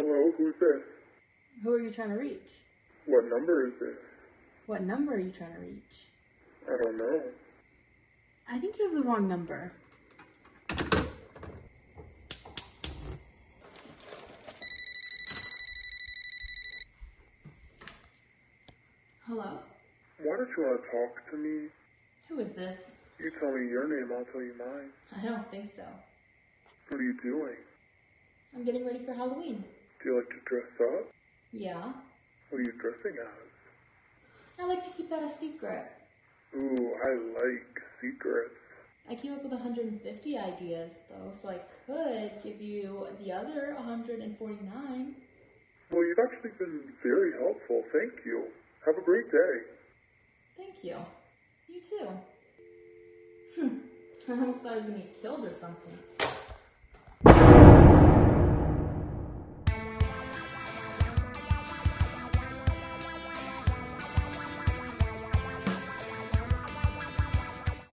Hello, who's this? Who are you trying to reach? What number is this? What number are you trying to reach? I don't know. I think you have the wrong number. Hello? Why don't you want to talk to me? Who is this? You tell me your name, I'll tell you mine. I don't think so. What are you doing? I'm getting ready for Halloween. Do you like to dress up? Yeah. What are you dressing as? I like to keep that a secret. Ooh, I like secrets. I came up with 150 ideas though, so I could give you the other 149. Well, you've actually been very helpful. Thank you. Have a great day. Thank you. You too. Hmm. I almost thought I was gonna get killed or something.